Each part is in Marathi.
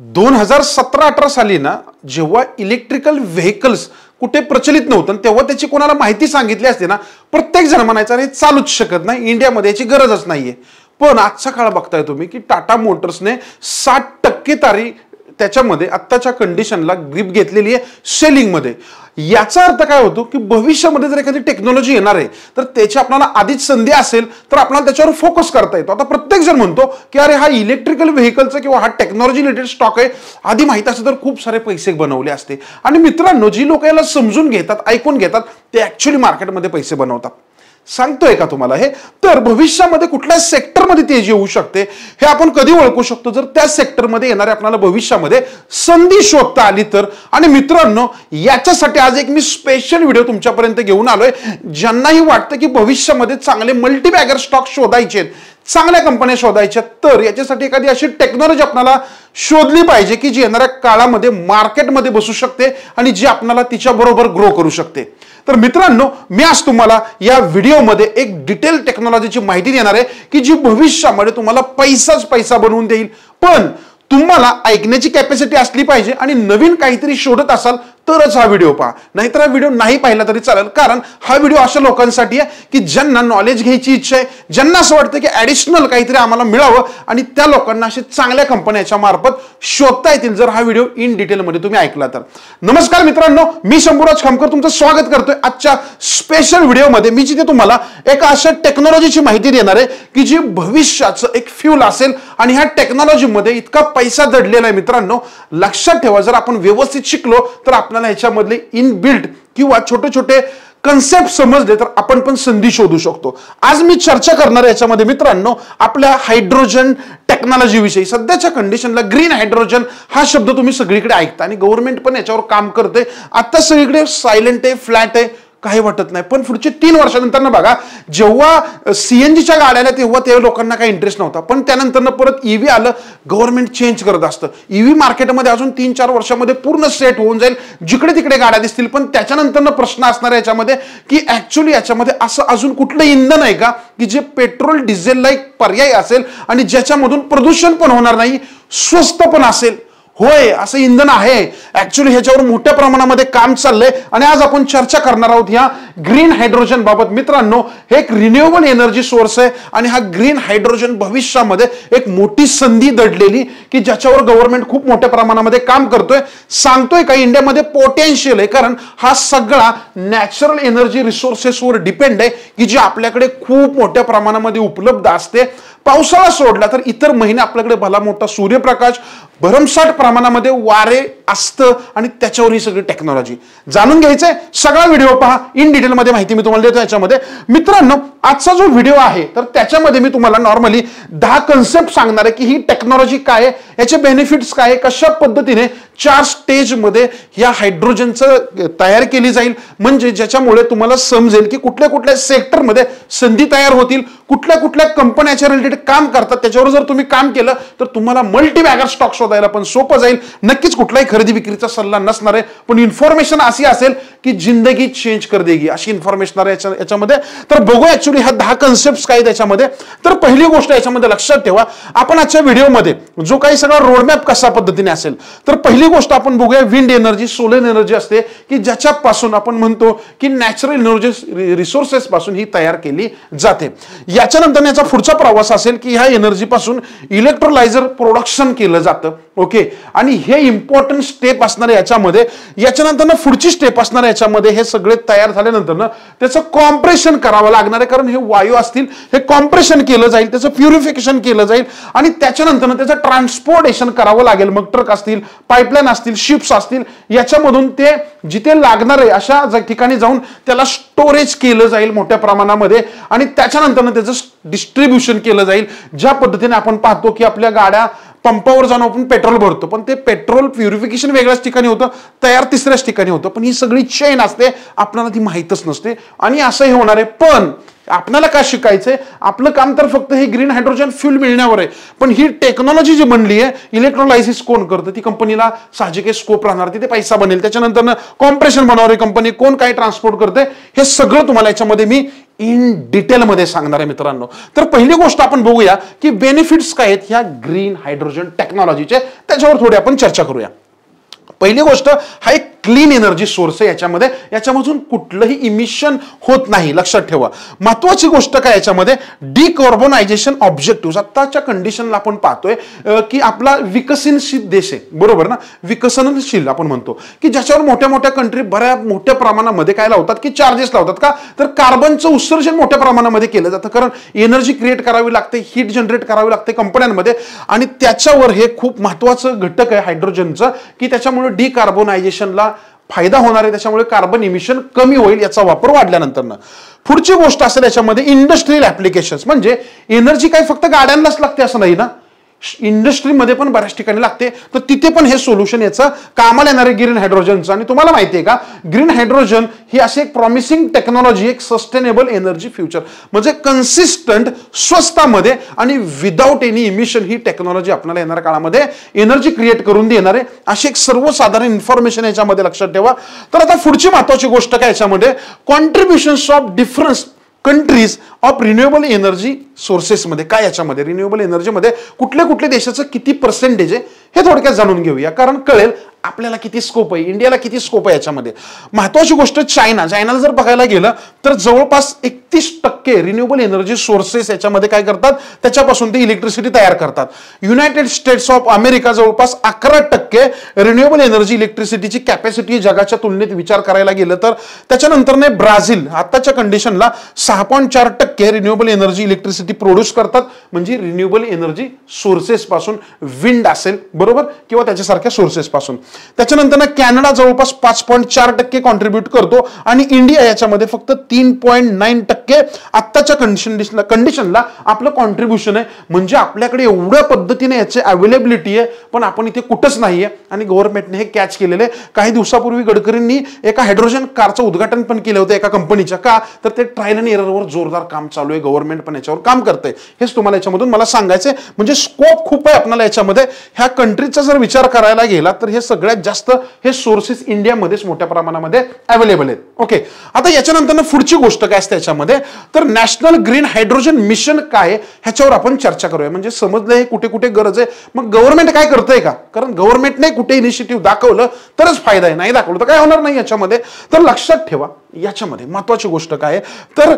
दोन हजार सतरा अठरा साली ना जेव्हा इलेक्ट्रिकल व्हेकल्स कुठे प्रचलित नव्हतं तेव्हा त्याची कोणाला माहिती सांगितली असते ना प्रत्येक जण म्हणायचा हे चालूच शकत नाही इंडियामध्ये याची गरजच नाहीये. पण आजचा काळ बघताय तुम्ही की टाटा मोटर्सने साठ टक्के तारी त्याच्यामध्ये आत्ताच्या कंडिशनला ग्रीप घेतलेली आहे सेलिंगमध्ये याचा अर्थ काय होतो की भविष्यामध्ये जर एखादी टेक्नॉलॉजी येणार आहे तर त्याची आपल्याला आधीच संधी असेल तर आपल्याला त्याच्यावर फोकस करता येतो. आता प्रत्येक जण म्हणतो की अरे हा इलेक्ट्रिकल व्हेकलचा किंवा हा टेक्नॉलॉजी रिलेटेड स्टॉक आहे आधी माहीत असेल तर खूप सारे पैसे बनवले असते. आणि मित्रांनो जी लोक याला समजून घेतात ऐकून घेतात ते ऍक्च्युली मार्केटमध्ये पैसे बनवतात. सांगतोय का तुम्हाला हे? तर भविष्यामध्ये कुठल्या सेक्टरमध्ये तेजी येऊ शकते. हे आपण कधी ओळखू शकतो? जर त्या सेक्टरमध्ये येणारे आपल्याला भविष्यामध्ये संधी शोधता आली तर. आणि मित्रांनो याच्यासाठी आज एक मी स्पेशल व्हिडिओ तुमच्यापर्यंत घेऊन आलोय. ज्यांनाही वाटतं की भविष्यामध्ये चांगले मल्टीबॅगर स्टॉक शोधायचे चांगल्या कंपन्या शोधायच्या तर याच्यासाठी एखादी अशी टेक्नॉलॉजी आपल्याला शोधली पाहिजे की जी येणाऱ्या काळामध्ये मार्केटमध्ये बसू शकते आणि जी आपल्याला तिच्या बरोबर ग्रो करू शकते. तर मित्रांनो मी आज तुम्हाला या व्हिडिओमध्ये एक डिटेल टेक्नॉलॉजीची माहिती देणार आहे की जी भविष्यामध्ये तुम्हाला पैसाच पैसा बनवून देईल. पण तुम्हाला ऐकण्याची कॅपॅसिटी असली पाहिजे आणि नवीन काहीतरी शोधत असाल तरच हा व्हिडिओ पहा. नाहीतर हा व्हिडिओ नाही पाहिला तरी चालेल. कारण हा व्हिडिओ अशा लोकांसाठी आहे की ज्यांना नॉलेज घ्यायची इच्छा आहे ज्यांना असं वाटतं की ऍडिशनल काहीतरी आम्हाला मिळावं आणि त्या लोकांना असे चांगल्या कंपन्याच्या मार्फत शोधता येतील. जर हा व्हिडिओ इन डिटेलमध्ये तुम्ही ऐकला तर. नमस्कार मित्रांनो मी शंभूराज खामकर तुमचं स्वागत करतोय आजच्या स्पेशल व्हिडिओमध्ये मी जिथे तुम्हाला एका अशा टेक्नॉलॉजीची माहिती देणार आहे की जी भविष्याचं एक फ्यूल असेल आणि ह्या टेक्नॉलॉजीमध्ये इतका पैसा दडलेला आहे मित्रांनो. लक्षात ठेवा जर आपण व्यवस्थित शिकलो तर आपल्याला ह्याच्यामधले इनबिल्ट किंवा छोटे छोटे कन्सेप्ट समजले तर आपण पण संधी शोधू शकतो. आज मी चर्चा करणार याच्यामध्ये मित्रांनो आपल्या हायड्रोजन टेक्नॉलॉजी विषयी. सध्याच्या कंडिशनला ग्रीन हायड्रोजन हा शब्द तुम्ही सगळीकडे ऐकता आणि गव्हर्नमेंट पण याच्यावर काम करते आता सगळीकडे सायलेंट आहे फ्लॅट आहे. काही वाटत नाही. पण पुढचे तीन वर्षानंतर बघा जेव्हा सीएनजीच्या गाड्या आल्या तेव्हा त्या लोकांना काही इंटरेस्ट नव्हता. पण त्यानंतर परत ईव्ही आलं गव्हर्नमेंट चेंज करत असतं. ईव्ही मार्केटमध्ये अजून तीन चार वर्षामध्ये पूर्ण सेट होऊन जाईल जिकडे तिकडे गाड्या दिसतील. पण त्याच्यानंतर प्रश्न असणार याच्यामध्ये की ॲक्च्युली याच्यामध्ये असं अजून कुठलं इंधन आहे का की जे पेट्रोल डिझेलला एक पर्याय असेल आणि ज्याच्यामधून प्रदूषण पण होणार नाही स्वस्त पण असेल. होय असं इंधन आहे. ऍक्च्युली ह्याच्यावर मोठ्या प्रमाणामध्ये काम चाललंय. आणि आज आपण चर्चा करणार आहोत ह्या ग्रीन हायड्रोजन बाबत. मित्रांनो हे एक रिन्युएबल एनर्जी सोर्स आहे आणि हा ग्रीन हायड्रोजन भविष्यामध्ये एक मोठी संधी दडलेली की ज्याच्यावर गव्हर्नमेंट खूप मोठ्या प्रमाणामध्ये काम करतोय. सांगतोय का इंडियामध्ये पोटेन्शियल आहे. कारण हा सगळा नॅचरल एनर्जी रिसोर्सेसवर डिपेंड आहे की जी आपल्याकडे खूप मोठ्या प्रमाणामध्ये उपलब्ध असते. पावसाळा सोडला तर इतर महिने आपल्याकडे भला मोठा सूर्यप्रकाश भरमसाठ प्रमाणामध्ये वारे असतं आणि त्याच्यावर ही सगळी टेक्नॉलॉजी जाणून घ्यायचंय? सगळा व्हिडिओ पहा. इन डिटेलमध्ये माहिती मी तुम्हाला देतो याच्यामध्ये. मित्रांनो आजचा जो व्हिडिओ आहे तर त्याच्यामध्ये मी तुम्हाला नॉर्मली दहा कन्सेप्ट सांगणार आहे की ही टेक्नॉलॉजी काय आहे याचे बेनिफिट्स काय आहे कशा पद्धतीने चार स्टेजमध्ये या हायड्रोजनचं तयार केली जाईल. म्हणजे ज्याच्यामुळे तुम्हाला समजेल की कुठल्या कुठल्या सेक्टरमध्ये संधी तयार होतील कुठल्या कुठल्या कंपन्याच्या रिलेटेड काम करतात त्याच्यावर जर तुम्ही काम केलं तर तुम्हाला मल्टी बॅगर स्टॉक शोधायला पण सोपं जाईल. नक्कीच कुठलाही खरेदी विक्रीचा सल्ला नसणार आहे पण इन्फॉर्मेशन अशी असेल की जिंदगी चेंज कर देगी अशी इन्फॉर्मेशन आहे याच्या याच्यामध्ये. तर बघू ॲक्च्युली ह्या दहा कन्सेप्ट काय त्याच्यामध्ये तर पहिली गोष्ट याच्यामध्ये लक्षात ठेवा आपण आजच्या व्हिडिओमध्ये जो काही सगळा रोडमॅप कशा पद्धतीने असेल तर पहिली गोष्ट आपण बघूया विंड एनर्जी सोलर एनर्जी असते की ज्याच्यापासून आपण म्हणतो की नॅचरल एनर्जी रिसोर्सेस पासून ही तयार केली जाते. याच्यानंतर याचा पुढचा प्रवास असेल की ह्या एनर्जीपासून इलेक्ट्रोलायझर प्रोडक्शन केलं जातं. ओके आणि हे इम्पॉर्टंट स्टेप असणार याच्यामध्ये याच्यानंतर ना पुढची स्टेप असणार याच्यामध्ये हे सगळे तयार झाल्यानंतर ना त्याचं कॉम्प्रेशन करावं लागणार आहे. कारण हे वायू असतील हे कॉम्प्रेशन केलं जाईल त्याचं प्युरिफिकेशन केलं जाईल आणि त्याच्यानंतर ना त्याचं ट्रान्सपोर्टेशन करावं लागेल. मग ट्रक असतील पाईपलाईन असतील शिप्स असतील याच्यामधून ते जिथे लागणार आहे अशा ठिकाणी जाऊन त्याला स्टोरेज केलं जाईल मोठ्या प्रमाणामध्ये. आणि त्याच्यानंतर त्याचं डिस्ट्रीब्युशन केलं जाईल. ज्या पद्धतीने आपण पाहतो की आपल्या गाड्या पंपावर जाऊन आपण पेट्रोल भरतो. पण ते पेट्रोल प्युरिफिकेशन वेगळ्याच ठिकाणी होतं तयार तिसऱ्याच ठिकाणी होतं. पण ही सगळी चेन असते आपल्याला ती माहीतच नसते. आणि असंही होणार आहे. पण आपल्याला का शिकायचंय? आपलं काम तर फक्त हे ग्रीन हायड्रोजन फ्यूल मिळण्यावर आहे. पण ही टेक्नॉलॉजी जी बनली आहे इलेक्ट्रोलायसिस कोण करतं? ती कंपनीला साहजिक स्कोप राहणार. तिथे पैसा बनेल. त्याच्यानंतर कॉम्प्रेशन बनवणारी कंपनी कोण काय ट्रान्सपोर्ट करते हे सगळं तुम्हाला याच्यामध्ये मी इन डिटेलमध्ये सांगणार आहे मित्रांनो. तर पहिली गोष्ट आपण बघूया की बेनिफिट्स काय आहेत ह्या ग्रीन हायड्रोजन टेक्नॉलॉजीचे त्याच्यावर थोडी आपण चर्चा करूया. पहिली गोष्ट हा एक क्लीन एनर्जी सोर्स आहे याच्यामध्ये. याच्यामधून कुठलंही इमिशन होत नाही लक्षात ठेवा. महत्वाची गोष्ट काय याच्यामध्ये? डिकॉर्बोनायझेशन ऑब्जेक्टिव्ह आत्ताच्या कंडिशनला आपण पाहतोय की आपला विकसनशील देश आहे. बरोबर ना? विकसनशील आपण म्हणतो. की ज्याच्यावर मोठ्या मोठ्या कंट्री बऱ्या मोठ्या प्रमाणामध्ये काय लावतात? की चार्जेस लावतात का? तर कार्बनचं उत्सर्जन मोठ्या प्रमाणामध्ये केलं जातं. कारण एनर्जी क्रिएट करावी लागते हीट जनरेट करावी लागते कंपन्यांमध्ये. आणि त्याच्यावर हे खूप महत्वाचं घटक आहे हायड्रोजनचं की त्याच्यामुळे डिकार्बोनायझेशनला फायदा होणार आहे त्याच्यामुळे कार्बन इमिशन कमी होईल याचा वापर वाढल्यानंतर पुढची गोष्ट असेल याच्यामध्ये इंडस्ट्रियल ऍप्लिकेशन म्हणजे एनर्जी काही फक्त गाड्यांनाच लागते असं नाही ना? इंडस्ट्रीमध्ये पण बऱ्याच ठिकाणी लागते. तर तिथे पण हे सोल्युशन याचं कामाला येणार आहे ग्रीन हायड्रोजनचं आणि तुम्हाला माहिती आहे का ग्रीन हायड्रोजन ही अशी एक प्रॉमिसिंग टेक्नॉलॉजी एक सस्टेनेबल एनर्जी फ्युचर म्हणजे कन्सिस्टंट स्वस्तामध्ये आणि विदाऊट एनी इमिशन ही टेक्नॉलॉजी आपल्याला येणाऱ्या काळामध्ये एनर्जी क्रिएट करून देणार आहे. अशी एक सर्वसाधारण इन्फॉर्मेशन याच्यामध्ये लक्षात ठेवा. तर आता पुढची महत्वाची गोष्ट काय याच्यामध्ये? Contributions of difference countries of renewable energy सोर्सेसमध्ये काय याच्यामध्ये? रिन्युएबल एनर्जीमध्ये कुठल्या कुठल्या देशाचं किती पर्सेंटेज आहे हे थोडक्यात जाणून घेऊया. कारण कळेल आपल्याला किती स्कोप आहे? इंडियाला किती स्कोप आहे याच्यामध्ये? महत्वाची गोष्ट चायना चायनाला जर बघायला गेलं तर जवळपास एकतीस टक्के रिन्युएबल एनर्जी सोर्सेस याच्यामध्ये काय करतात? त्याच्यापासून ते इलेक्ट्रिसिटी तयार करतात. युनायटेड स्टेट्स ऑफ अमेरिका जवळपास अकरा टक्के रिन्युएबल एनर्जी इलेक्ट्रिसिटीची कॅपॅसिटी जगाच्या तुलनेत विचार करायला गेलं तर त्याच्यानंतर ब्राझील आताच्या कंडिशनला सहा पॉईंट चार टक्के रिन्युएबल एनर्जी इलेक्ट्रिसिटी प्रोड्यूस करतात. म्हणजे रिन्युएबल एनर्जी सोर्सेस पासून विंड असेल बरोबर? किंवा त्याच्यासारख्या सोर्सेस पासून. त्याच्यानंतर ना कॅनडा जवळपास पाच पॉईंट चार टक्के कॉन्ट्रीब्युट करतो आणि इंडिया याच्यामध्ये फक्त तीन पॉईंट नाईन टक्के आत्ताच्या कंडिशन कंडिशनला आपलं कॉन्ट्रीब्युशन आहे. म्हणजे आपल्याकडे एवढ्या पद्धतीने याची अवेलेबिलिटी आहे पण आपण इथे कुठंच नाहीये आणि गव्हर्नमेंटने हे कॅच केलेले काही दिवसापूर्वी गडकरींनी एका हायड्रोजन कारचं उद्घाटन पण केलं होतं एका कंपनीच्या का? तर ते ट्रायल अँड एररवर जोरदार काम चालू आहे. गव्हर्नमेंट पण याच्यावर काम करते हेच तुम्हाला याच्यामधून मला सांगायचं म्हणजे स्कोप खूप आहे आपल्याला याच्यामध्ये. ह्या कंट्रीचा जर विचार करायला गेला तर हे सगळं सगळ्यात जास्त हे सोर्सेस इंडियामध्येच मोठ्या प्रमाणामध्ये अवेलेबल आहेत. ओके आता याच्यानंतर पुढची गोष्ट काय असते याच्यामध्ये? तर नॅशनल ग्रीन हायड्रोजन मिशन काय ह्याच्यावर आपण चर्चा करूया. म्हणजे समजलं हे कुठे कुठे गरज आहे? मग गव्हर्नमेंट काय करतंय का? कारण गव्हर्नमेंटने कुठे इनिशिएटिव्ह दाखवलं तरच फायदा आहे. नाही दाखवलं तर काय होणार नाही याच्यामध्ये? तर लक्षात ठेवा याच्यामध्ये महत्वाची गोष्ट काय तर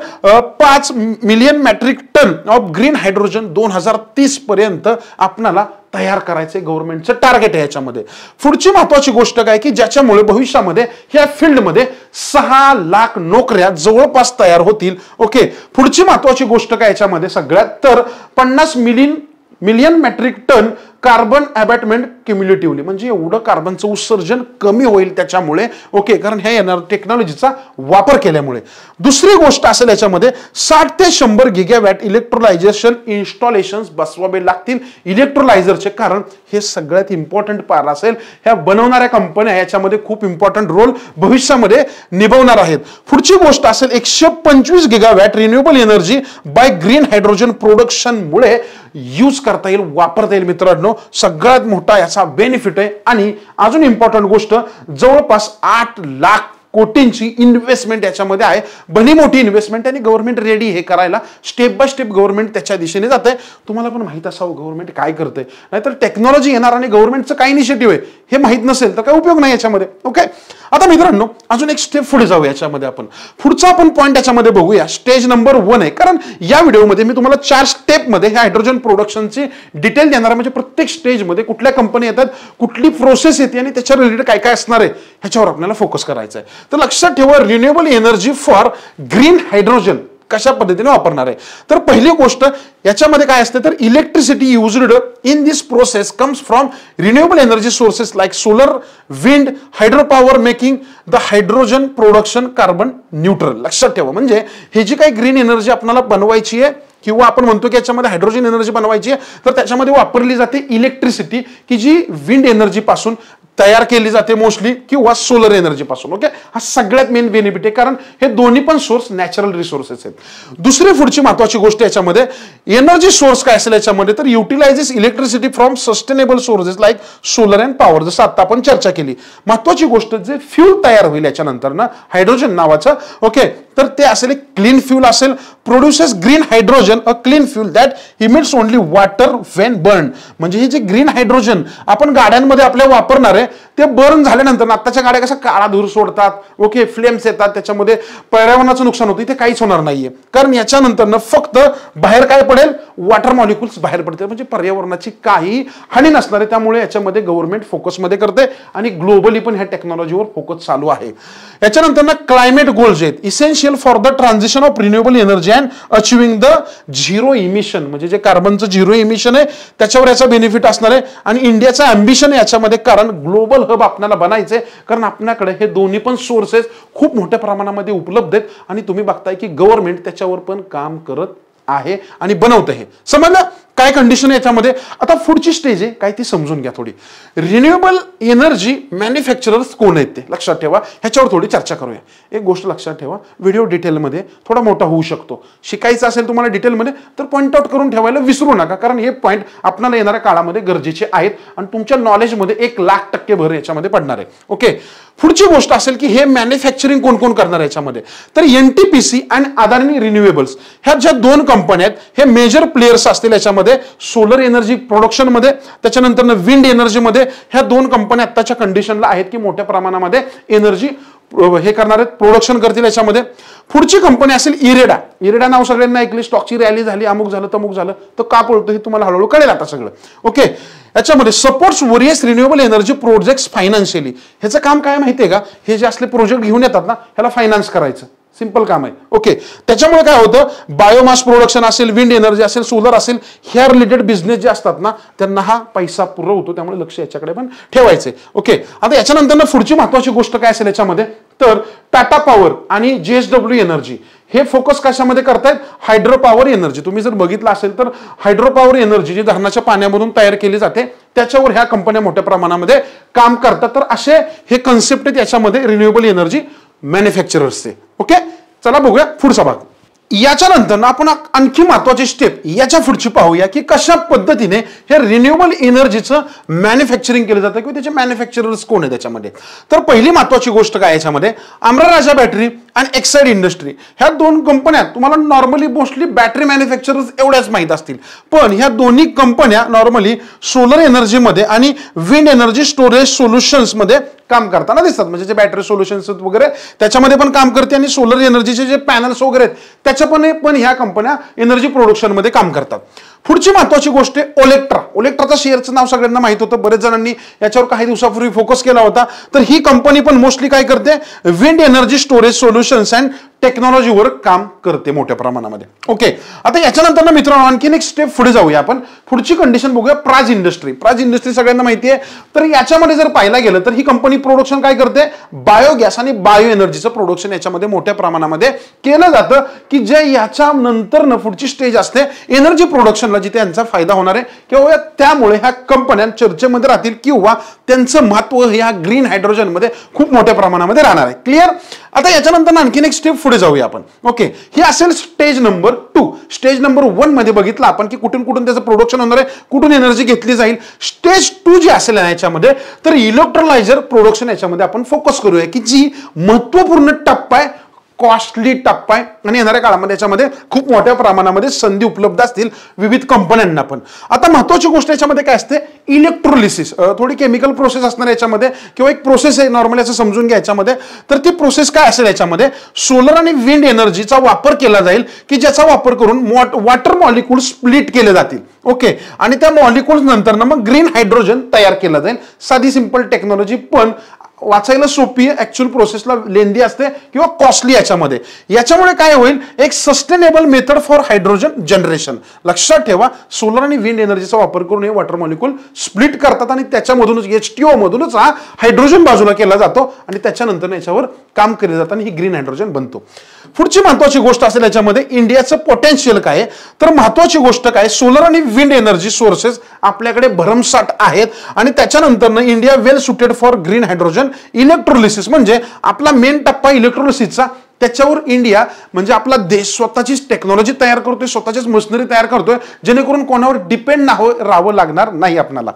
पाच million metric ton of green hydrogen दोन हजार तीस पर्यंत आपणाला तयार करायचे गव्हर्नमेंटचं टार्गेट आहे याच्यामध्ये. पुढची महत्वाची गोष्ट काय की ज्याच्यामुळे भविष्यामध्ये ह्या फील्डमध्ये सहा लाख नोकऱ्या जवळपास तयार होतील. ओके पुढची महत्वाची गोष्ट काय याच्यामध्ये सगळ्यात? तर पन्नास million million metric ton carbon abatement cumulatively म्हणजे एवढं कार्बनचं उत्सर्जन कमी होईल त्याच्यामुळे. ओके कारण हे येणार टेक्नॉलॉजीचा वापर केल्यामुळे. दुसरी गोष्ट असेल याच्यामध्ये साठ ते शंभर गिगॅवॅट इलेक्ट्रोलायझेशन इन्स्टॉलेशन बसवावे लागतील इलेक्ट्रोलायझरचे कारण हे सगळ्यात इम्पॉर्टंट पार असेल. ह्या बनवणाऱ्या कंपन्या याच्यामध्ये खूप इम्पॉर्टंट रोल भविष्यामध्ये निभवणार आहेत. पुढची गोष्ट असेल एकशे पंचवीस gigawatt renewable energy by green hydrogen प्रोडक्शनमुळे use करता येईल वापरता येईल मित्रांनो. सगळ्यात मोठा याचा बेनिफिट आहे. आणि अजून इम्पॉर्टंट गोष्ट जवळपास आठ लाख कोटींची इन्व्हेस्टमेंट याच्यामध्ये आहे. भली मोठी इन्व्हेस्टमेंट आणि गव्हर्नमेंट रेडी हे करायला स्टेप बाय स्टेप गव्हर्नमेंट त्याच्या दिशेने जात आहे तुम्हाला पण माहीत असावं गव्हर्नमेंट काय करते नाहीतर टेक्नॉलॉजी येणार आणि गव्हर्नमेंटचं काय इनिशिएटिव्ह आहे हे माहीत नसेल तर काय उपयोग नाही याच्यामध्ये. ओके आता मित्रांनो अजून एक स्टेप पुढे जाऊ याच्यामध्ये आपण. पुढचा आपण पॉईंट याच्यामध्ये बघूया. स्टेज नंबर वन आहे. कारण या व्हिडिओमध्ये मी तुम्हाला चार स्टेपमध्ये ह्या हायड्रोजन प्रोडक्शनची डिटेल देणार म्हणजे प्रत्येक स्टेजमध्ये कुठल्या कंपनी येतात कुठली प्रोसेस येते आणि त्याच्या रिलेटेड काय काय असणार आहे ह्याच्यावर आपल्याला फोकस करायचं आहे तर लक्षात ठेवा renewable energy for green hydrogen कशा पद्धतीने वापरणार आहे? तर पहिली गोष्ट याच्यामध्ये काय असते? तर electricity used in this process comes from renewable energy sources like solar wind hydro power making the hydrogen production carbon neutral लक्षात ठेवा म्हणजे हे जी काही ग्रीन एनर्जी आपल्याला बनवायची आहे किंवा आपण म्हणतो की याच्यामध्ये हायड्रोजन एनर्जी बनवायची आहे तर त्याच्यामध्ये वापरली जाते इलेक्ट्रिसिटी की जी विंड एनर्जी पासून तयार केली जाते मोस्टली किंवा सोलर एनर्जी पासून ओके हा सगळ्यात मेन बेनिफिट आहे कारण हे दोन्ही पण सोर्स नॅचरल रिसोर्सेस आहेत. दुसरी पुढची महत्वाची गोष्ट याच्यामध्ये एनर्जी सोर्स काय असेल याच्यामध्ये तर utilises electricity from sustainable sources like solar and power जसं आता आपण चर्चा केली. महत्वाची गोष्ट जे फ्यूल तयार होईल याच्यानंतर ना हायड्रोजन नावाचं ओके तर ते असेल एक क्लीन फ्यूल असेल. Produces green hydrogen a clean fuel that emits only water when burn म्हणजे हे जे ग्रीन हायड्रोजन आपण गाड्यांमध्ये आपल्या वापरणार आहे ते बर्न झाल्यानंतर आत्ताच्या गाड्या कशा काळा धूर सोडतात ओके फ्लेम्स येतात त्याच्यामध्ये पर्यावरणाचं नुकसान होतं इथे काहीच होणार नाहीये. कारण याच्यानंतर फक्त बाहेर काय पडेल? वॉटर मॉलिक्युल्स बाहेर पडतील म्हणजे पर्यावरणाची काही हानी नसणार आहे त्यामुळे याच्यामध्ये गव्हर्नमेंट फोकसमध्ये करते आणि ग्लोबली पण ह्या टेक्नॉलॉजीवर फोकस चालू आहे. याच्यानंतर ना क्लायमेट गोल्स आहेत. Essential for the transition of renewable energy and achieving the zero emission म्हणजे जे कार्बनचं झिरो इमिशन आहे त्याच्यावर याचा बेनिफिट असणार आहे. आणि इंडियाचं अँबिशन याच्यामध्ये कारण ग्लोबल हब आपल्याला बनायचं आहे कारण आपल्याकडे हे दोन्ही पण सोर्सेस खूप मोठ्या प्रमाणामध्ये उपलब्ध आहेत. आणि तुम्ही बघताय की गव्हर्नमेंट त्याच्यावर पण काम करत आहे आणि बनवत आहे समजलं? काय कंडिशन आहे याच्यामध्ये? आता पुढची स्टेज आहे काय ती समजून घ्या थोडी. रिन्युएबल एनर्जी मॅन्युफॅक्चरर्स कोण आहेत ते? लक्षात ठेवा. ह्याच्यावर थोडी चर्चा करूया. एक गोष्ट लक्षात ठेवा. व्हिडिओ डिटेलमध्ये थोडा मोठा होऊ शकतो. शिकायचं असेल तुम्हाला डिटेलमध्ये तर पॉईंट आउट करून ठेवायला विसरू नका. कारण हे पॉईंट आपल्याला येणाऱ्या काळामध्ये गरजेचे आहेत आणि तुमच्या नॉलेजमध्ये एक लाख टक्के भर याच्यामध्ये पडणार आहे. ओके पुढची गोष्ट असेल की हे मॅन्युफॅक्चरिंग कोण कोण करणार याच्यामध्ये? तर एनटीपीसी आणि अदानी रिन्युएबल्स ह्या ज्या दोन कंपन्या आहेत हे मेजर प्लेयर्स असतील याच्यामध्ये. सोलर एनर्जी प्रोडक्शनमध्ये त्याच्यानंतर विंड एनर्जीमध्ये ह्या दोन कंपन्या आत्ताच्या कंडिशनला आहेत की मोठ्या प्रमाणामध्ये एनर्जी हे करणार आहेत. प्रोडक्शन करतील याच्यामध्ये. पुढची कंपनी असेल इरेडा इरेडा नाव सगळ्यांना ऐकली स्टॉकची रॅली झाली. अमुक झालं तमुक झालं. तर का पळतो हे तुम्हाला हळूहळू कळेल आता सगळं. ओके याच्यामध्ये supports various renewable energy project financially ह्याचं काम काय माहितीये का? हे जे असले प्रोजेक्ट घेऊन येतात ना ह्याला फायनान्स करायचं. सिंपल काम आहे. ओके त्याच्यामुळे काय होतं? बायोमास प्रोडक्शन असेल विंड एनर्जी असेल सोलर असेल ह्या रिलेटेड बिझनेस जे असतात ना त्यांना हा पैसा पुरवतो त्यामुळे लक्ष याच्याकडे पण ठेवायचे ओके आता याच्यानंतर ना पुढची महत्वाची गोष्ट काय असेल याच्यामध्ये? तर टाटा पॉवर आणि जेएसडब्ल्यू एनर्जी हे फोकस कशामध्ये करतायत? हायड्रो पॉवर एनर्जी तुम्ही जर बघितलं असेल तर हायड्रो पॉवर एनर्जी जी धरणाच्या पाण्यामधून तयार केली जाते त्याच्यावर ह्या कंपन्या मोठ्या प्रमाणामध्ये काम करतात. तर असे हे कन्सेप्ट आहेत याच्यामध्ये रिन्युएबल एनर्जी मॅन्युफॅक्चरर्सचे ओके चला बघूया पुढचा भाग. याच्यानंतर आपण आणखी महत्वाची स्टेप याच्या पुढची पाहूया की कशा पद्धतीने हे रिन्युएबल एनर्जीचं मॅन्युफॅक्चरिंग केलं जातं किंवा त्याचे मॅन्युफॅक्चरर्स कोण आहे त्याच्यामध्ये तर पहिली महत्वाची गोष्ट काय याच्यामध्ये? आमरा राजा बॅटरी आणि एक्साईड इंडस्ट्री ह्या दोन कंपन्या तुम्हाला नॉर्मली मोस्टली बॅटरी मॅन्युफॅक्चरर्स एवढ्याच माहीत असतील. पण ह्या दोन्ही कंपन्या नॉर्मली सोलर एनर्जीमध्ये आणि विंड एनर्जी स्टोरेज सोल्युशन्समध्ये काम करताना दिसतात. म्हणजे जे बॅटरी सोल्युशन्स वगैरे त्याच्यामध्ये पण काम करते आणि सोलर एनर्जीचे जे पॅनल्स वगैरे आहेत त्याच्या पण पण ह्या कंपन्या एनर्जी प्रोडक्शनमध्ये काम करतात. पुढची महत्वाची गोष्ट आहे ओलेक्ट्रा ओलेक्ट्राचं शेअरचं नाव सगळ्यांना माहीत होतं. बरेच जणांनी याच्यावर काही दिवसापूर्वी फोकस केला होता. तर ही कंपनी पण मोस्टली काय करते? Wind energy storage solutions and टेक्नॉलॉजीवर काम करते मोठ्या प्रमाणामध्ये. ओके आता याच्यानंतर ना मित्रांनो आणखीन एक स्टेप पुढे जाऊया आपण. पुढची कंडिशन बघूया प्राज इंडस्ट्री प्राज इंडस्ट्री सगळ्यांना माहिती आहे. तर याच्यामध्ये जर पाहायला गेलं तर ही कंपनी प्रोडक्शन काय करते? बायोगॅस आणि बायो एनर्जीचं प्रोडक्शन याच्यामध्ये मोठ्या प्रमाणामध्ये केलं जातं की जे याच्या नंतर न पुढची स्टेज असते एनर्जी प्रोडक्शनला जिथे यांचा फायदा होणार आहे किंवा त्यामुळे ह्या कंपन्या चर्चेमध्ये राहतील किंवा त्यांचं महत्त्व ह्या ग्रीन हायड्रोजनमध्ये खूप मोठ्या प्रमाणामध्ये राहणार आहे. क्लिअर आता याच्यानंतर आणखीन एक स्टेप पुढे जाऊया आपण. ओके हे असेल stage number two stage number वनमध्ये बघितलं आपण की कुठून कुठून त्याचं प्रोडक्शन होणार आहे कुठून एनर्जी घेतली जाईल. स्टेज टू जी असेल याच्यामध्ये तर इलेक्ट्रोलायझर प्रोडक्शन याच्यामध्ये आपण फोकस करूया की जी महत्त्वपूर्ण टप्पा आहे कॉस्टली टप्पा आहे आणि येणाऱ्या काळामध्ये याच्यामध्ये खूप मोठ्या प्रमाणामध्ये संधी उपलब्ध असतील विविध कंपन्यांना पण. आता महत्वाची गोष्ट याच्यामध्ये काय असते? इलेक्ट्रोलिसिस थोडी केमिकल प्रोसेस असणार याच्यामध्ये किंवा एक प्रोसेस आहे नॉर्मली असं समजून घ्या याच्यामध्ये. तर ती प्रोसेस काय असेल याच्यामध्ये? सोलर आणि विंड एनर्जीचा वापर केला जाईल की ज्याचा वापर करून वॉटर मॉलिक्यूल स्प्लिट केले जातील. ओके? आणि त्या मॉलिक्युल्स नंतर ना मग ग्रीन हायड्रोजन तयार केलं जाईल. साधी सिंपल टेक्नॉलॉजी पण वाचायला सोपी आहे. ऍक्च्युअल प्रोसेसला लेंदी असते किंवा कॉस्टली याच्यामध्ये. याच्यामुळे काय होईल? एक sustainable method for hydrogen generation लक्षात ठेवा सोलर आणि विंड एनर्जीचा वापर करून हे वॉटर मॉलिक्यूल स्प्लिट करतात आणि त्याच्यामधूनच एच टी मधूनच हा हायड्रोजन बाजूला केला जातो आणि त्याच्यानंतर याच्यावर काम केले जातं आणि ही ग्रीन हायड्रोजन बनतो. पुढची महत्वाची गोष्ट असेल याच्यामध्ये इंडियाचं पोटेन्शियल काय तर महत्वाची गोष्ट काय? सोलर आणि विंड एनर्जी सोर्सेस आपल्याकडे भरमसाठ आहेत आणि त्याच्यानंतर India well suited for green hydrogen electrolysis म्हणजे आपला मेन टप्पा इलेक्ट्रोलिसिसचा त्याच्यावर इंडिया म्हणजे आपला देश स्वतःचीच टेक्नॉलॉजी तयार करतोय स्वतःचीच मशिनरी तयार करतोय जेणेकरून कोणावर डिपेंड ना हो राहावं लागणार नाही आपणाला.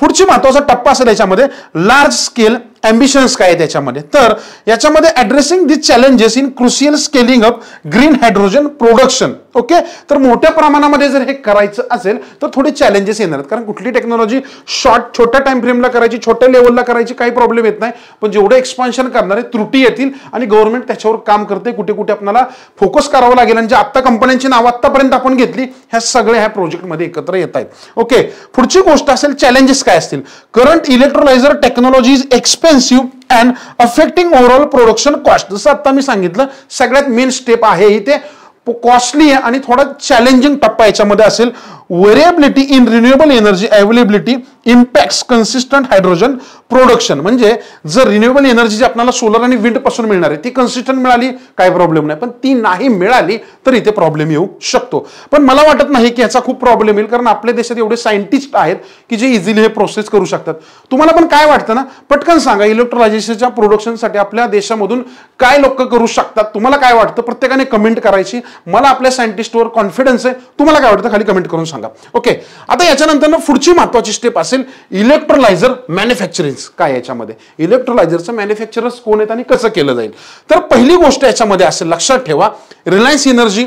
पुढची महत्त्वाचा टप्पा असेल याच्यामध्ये लार्ज स्केल ॲम्बिशन्स काय आहे त्याच्यामध्ये? तर याच्यामध्ये addressing this challenges in crucial scaling up green hydrogen production okay तर मोठ्या प्रमाणामध्ये जर हे करायचं असेल तर थोडे चॅलेंजेस येणार आहेत. कारण कुठली टेक्नॉलॉजी शॉर्ट छोट्या टाइम फ्रेमला करायची छोट्या लेवलला करायची काही प्रॉब्लेम येत नाही. पण जेवढं एक्सपान्शन करणारे त्रुटी येतील आणि गव्हर्नमेंट त्याच्यावर काम करते कुठे कुठे आपल्याला फोकस करावं लागेल. आणि जे आत्ता कंपन्यांची नाव आत्तापर्यंत आपण घेतली ह्या सगळ्या ह्या प्रोजेक्टमध्ये एकत्र येत आहेत. ओके पुढची गोष्ट असेल चॅलेंजेस काय असतील? Current electrolyser technology is expensive and affecting overall production cost जसं आता मी सांगितलं सगळ्यात मेन स्टेप आहे ही ते कॉस्टली आहे आणि थोडा चॅलेंजिंग टप्पा याच्यामध्ये असेल. Variability in renewable energy availability impact consistent hydrogen production म्हणजे जर रिन्युएबल एनर्जी जी आपल्याला सोलर आणि विंडपासून मिळणार आहे ती कन्सिस्टंट मिळाली काय प्रॉब्लेम नाही. पण ती नाही मिळाली तर इथे प्रॉब्लेम येऊ शकतो. पण मला वाटत नाही की याचा खूप प्रॉब्लेम येईल कारण आपल्या देशात एवढे सायंटिस्ट आहेत की जे इझिली हे प्रोसेस करू शकतात. तुम्हाला पण काय वाटतं ना? पटकन सांगा इलेक्ट्रोलायझेशनच्या प्रोडक्शनसाठी आपल्या देशामधून काय लोक करू शकतात? तुम्हाला काय वाटतं? प्रत्येकाने कमेंट करायची. मला आपल्या सायंटिस्टवर कॉन्फिडन्स आहे. तुम्हाला काय वाटतं? खाली कमेंट करून सांगा. ओके आता याच्यानंतर ना पुढची महत्वाची स्टेप असेल इलेक्ट्रोलायझर मॅन्युफॅक्चरिंग काय याच्यामध्ये? इलेक्ट्रोलायझरचं मॅन्युफॅक्चरर्स कोण आहेत आणि कसं केलं जाईल? तर पहिली गोष्ट याच्यामध्ये असेल लक्षात ठेवा रिलायन्स एनर्जी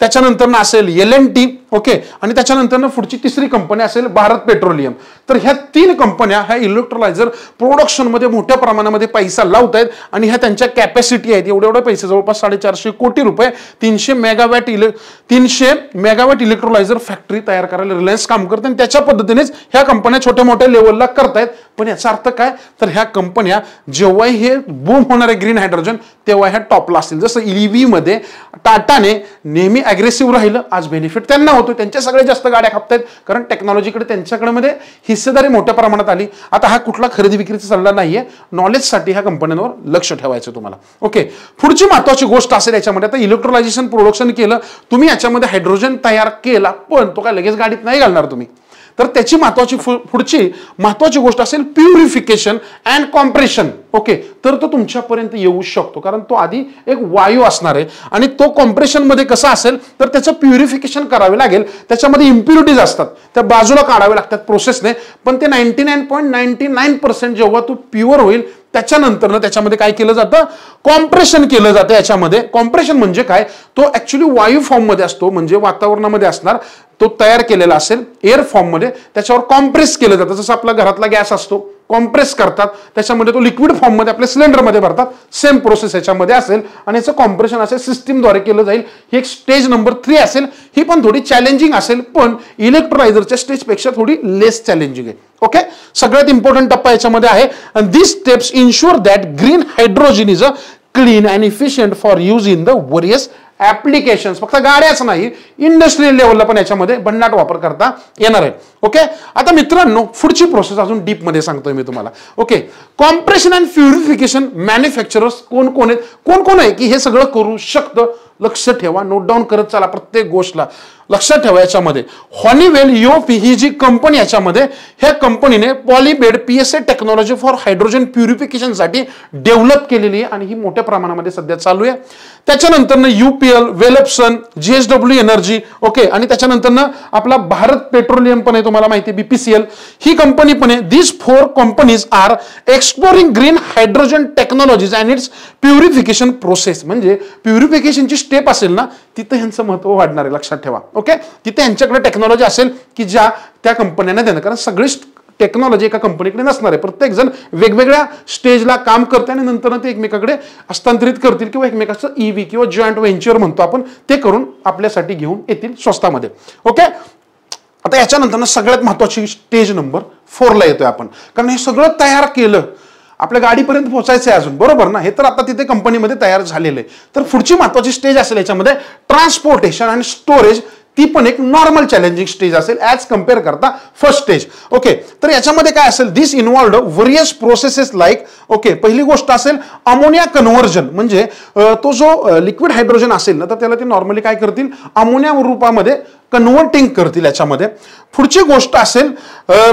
त्याच्यानंतर ना असेल एल एन टी ओके? आणि त्याच्यानंतर पुढची तिसरी कंपनी असेल भारत पेट्रोलियम. तर ह्या तीन कंपन्या ह्या इलेक्ट्रोलायझर प्रोडक्शनमध्ये मोठ्या प्रमाणामध्ये पैसा लावत आहेत आणि ह्या त्यांच्या कॅपॅसिटी आहेत. एवढे एवढे पैसे जवळपास साडेचारशे कोटी रुपये तीनशे मेगावॅट इले तीनशे मेगावॅट इलेक्ट्रोलायझर फॅक्टरी तयार करायला रिलायन्स काम करते आणि त्याच्या पद्धतीनेच ह्या कंपन्या छोट्या मोठ्या लेवलला करतायत. पण याचा अर्थ काय? तर ह्या कंपन्या जेव्हाही हे बूम होणारे ग्रीन हायड्रोजन तेव्हा ह्या टॉपला असतील. जसं ईव्ही व्हीमध्ये टाटाने नेहमी अग्रेसिव्ह राहिलं आज बेनिफिट त्यांना होतो त्यांच्या सगळ्यात जास्त गाड्या खापतायत. कारण टेक्नॉलॉजीकडे त्यांच्याकडे मध्ये हिस्सेदारी मोठ्या प्रमाणात आली. आता हा कुठला खरेदी विक्रीचा सल्ला नाहीये. नॉलेजसाठी ह्या कंपन्यांवर लक्ष ठेवायचं तुम्हाला. ओके पुढची महत्वाची गोष्ट असेल याच्यामध्ये आता इलेक्ट्रोलायझेशन प्रोडक्शन केलं तुम्ही याच्यामध्ये हायड्रोजन तयार केला पण तो काय लगेच गाडीत नाही घालणार तुम्ही. तर त्याची महत्वाची पुढची महत्वाची गोष्ट असेल प्युरिफिकेशन अँड कॉम्प्रेशन ओके तर तो तुमच्यापर्यंत येऊ शकतो. कारण तो आधी एक वायू असणार आहे. आणि तो कॉम्प्रेशनमध्ये कसा असेल तर त्याचं प्युरिफिकेशन करावे लागेल. त्याच्यामध्ये इम्प्युरिटीज असतात. त्या बाजूला काढावे लागतात प्रोसेसने पण ते ninety nine point ninety nine percent जेव्हा तो प्युअर होईल त्याच्यानंतर त्याच्यामध्ये काय केलं जातं? कॉम्प्रेशन केलं जातं याच्यामध्ये. कॉम्प्रेशन म्हणजे काय? तो ऍक्च्युली वायू फॉर्ममध्ये असतो. म्हणजे वातावरणामध्ये असणार. तो तयार केलेला असेल एअर फॉर्ममध्ये त्याच्यावर कॉम्प्रेस केलं जातं. जसं आपला घरातला गॅस असतो कॉम्प्रेस करतात. त्याच्यामध्ये तो लिक्विड फॉर्ममध्ये आपल्या सिलेंडरमध्ये भरतात. सेम प्रोसेस याच्यामध्ये असेल आणि याचं कॉम्प्रेशन असेल सिस्टीमद्वारे केलं जाईल. ही एक स्टेज नंबर थ्री असेल. ही पण थोडी चॅलेंजिंग असेल पण इलेक्ट्रोलायझरच्या स्टेजपेक्षा थोडी लेस चॅलेंजिंग आहे. ओके सगळ्यात इम्पॉर्टंट टप्पा याच्यामध्ये आहे. This steps ensure that green hydrogen is a clean and efficient for use in the various applications फक्त गाड्याच नाही इंडस्ट्रियल लेवलला पण याच्यामध्ये भन्नाट वापर करता येणार आहे ओके आता मित्रांनो पुढची प्रोसेस अजून डीपमध्ये सांगतोय मी तुम्हाला. Okay compression and purification manufacturers कोण कोण आहेत? कोण कोण आहे की हे सगळं करू शकतं? लक्ष ठेवा नोट डाऊन करत चला प्रत्येक गोष्टला. लक्षात ठेवा याच्यामध्ये. हॉनीवेल पी ही जी कंपनी याच्यामध्ये ह्या कंपनीने polybed P S A technology for hydrogen प्युरिफिकेशनसाठी develop केलेली आहे आणि ही मोठ्या प्रमाणामध्ये सध्या चालू आहे. त्याच्यानंतर UPL Welspun JSW energy okay आणि त्याच्यानंतर आपला भारत पेट्रोलियम पण आहे तुम्हाला माहिती बीपीसीएल ही कंपनी पण आहे. These four companies are exploring green hydrogen technologies and its purification process म्हणजे प्युरिफिकेशनची स्टेप असेल ना तिथं ह्यांचं महत्त्व वाढणार आहे लक्षात ठेवा. ओके तिथे यांच्याकडे टेक्नॉलॉजी असेल की ज्या त्या कंपन्यांना देणं. कारण सगळी टेक्नॉलॉजी एका कंपनीकडे नसणार आहे. प्रत्येकजण वेगवेगळ्या स्टेजला काम करते आणि नंतर ते एकमेकाकडे हस्तांतरित करतील किंवा एकमेकाचं ईव्ही किंवा जॉईंट व्हेंचर म्हणतो आपण ते करून आपल्यासाठी घेऊन येतील स्वस्तामध्ये. ओके आता याच्यानंतर सगळ्यात महत्वाची स्टेज नंबर फोरला येतोय आपण. कारण हे सगळं तयार केलं आपल्या गाडीपर्यंत पोहोचायचं आहे अजून बरोबर ना? हे तर आता तिथे कंपनीमध्ये तयार झालेलं आहे. तर पुढची महत्वाची स्टेज असेल याच्यामध्ये ट्रान्सपोर्टेशन आणि स्टोरेज ती पण एक नॉर्मल चॅलेंजिंग स्टेज असेल ॲज कंपेअर करता फर्स्ट स्टेज ओके तर याच्यामध्ये काय असेल? This involved various processes like okay पहिली गोष्ट असेल अमोनिया कन्व्हर्जन म्हणजे तो जो लिक्विड हायड्रोजन असेल ना तर त्याला ते नॉर्मली काय करतील? अमोनिया रूपामध्ये कन्व्हर्टिंग करतील याच्यामध्ये. पुढची गोष्ट असेल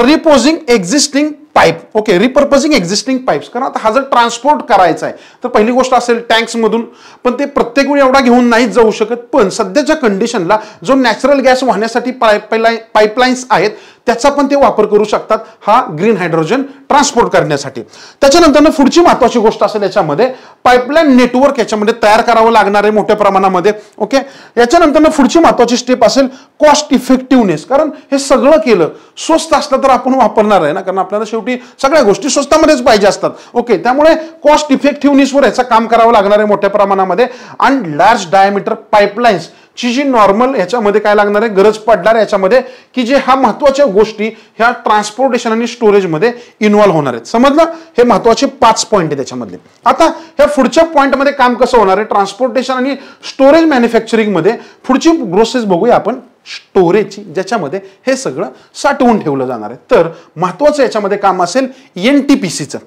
repurposing existing pipe. Okay repurposing existing pipes कारण आता हा जर ट्रान्सपोर्ट करायचा आहे तर पहिली गोष्ट असेल टँक्समधून पण ते प्रत्येक वेळी एवढा घेऊन नाहीच जाऊ शकत. पण सध्याच्या कंडिशनला जो नॅचरल गॅस वाहण्यासाठी पाईपलाईन पाईपलाईन्स आहेत त्याचा पण ते वापर करू शकतात हा ग्रीन हायड्रोजन ट्रान्सपोर्ट करण्यासाठी. त्याच्यानंतर पुढची महत्वाची गोष्ट असेल याच्यामध्ये पाईपलाईन नेटवर्क याच्यामध्ये तयार करावं लागणार आहे मोठ्या प्रमाणामध्ये ओके याच्यानंतर पुढची महत्वाची स्टेप असेल कॉस्ट इफेक्टिव्हनेस कारण हे सगळं केलं स्वस्त असलं तर आपण वापरणार आहे ना? कारण आपल्याला शेवटी सगळ्या गोष्टी स्वस्तामध्येच पाहिजे असतात ओके त्यामुळे कॉस्ट इफेक्टिव्हनेसवर याचं काम करावं लागणार आहे मोठ्या प्रमाणामध्ये. अँड लार्ज डायमीटर पाईपलाईन्स ची जी नॉर्मल ह्याच्यामध्ये काय लागणार आहे? गरज पडणार आहे याच्यामध्ये की जे ह्या महत्त्वाच्या गोष्टी ह्या ट्रान्सपोर्टेशन आणि स्टोरेजमध्ये इन्व्हॉल्व्ह होणार आहेत. समजलं? हे महत्त्वाचे पाच पॉईंट आहे त्याच्यामधले. आता ह्या पुढच्या पॉईंटमध्ये काम कसं होणार आहे? ट्रान्सपोर्टेशन आणि स्टोरेज मॅन्युफॅक्चरिंगमध्ये पुढची प्रोसेस बघूया आपण. स्टोरेज ज्याच्यामध्ये हे सगळं साठवून ठेवलं जाणार आहे. तर महत्त्वाचं याच्यामध्ये काम असेल एन टी पी सीचं